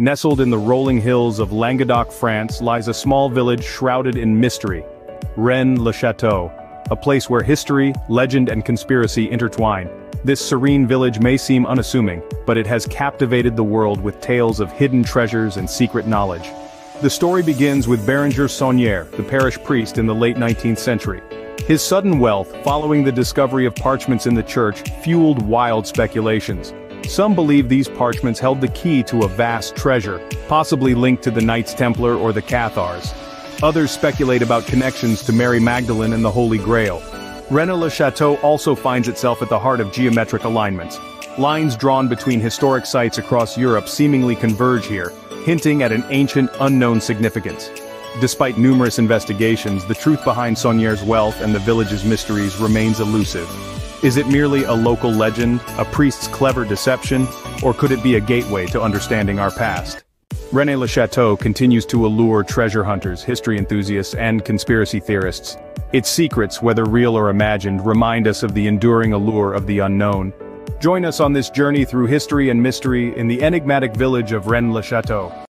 Nestled in the rolling hills of Languedoc, France lies a small village shrouded in mystery. Rennes-le-Château, a place where history, legend and conspiracy intertwine. This serene village may seem unassuming, but it has captivated the world with tales of hidden treasures and secret knowledge. The story begins with Berenger Saunière, the parish priest in the late 19th century. His sudden wealth, following the discovery of parchments in the church, fueled wild speculations. Some believe these parchments held the key to a vast treasure, possibly linked to the Knights Templar or the Cathars. Others speculate about connections to Mary Magdalene and the Holy Grail. Rennes-le-Château also finds itself at the heart of geometric alignments. Lines drawn between historic sites across Europe seemingly converge here, hinting at an ancient, unknown significance. Despite numerous investigations, the truth behind Saunière's wealth and the village's mysteries remains elusive. Is it merely a local legend, a priest's clever deception, or could it be a gateway to understanding our past? Rennes-le-Château continues to allure treasure hunters, history enthusiasts, and conspiracy theorists. Its secrets, whether real or imagined, remind us of the enduring allure of the unknown. Join us on this journey through history and mystery in the enigmatic village of Rennes-le-Château.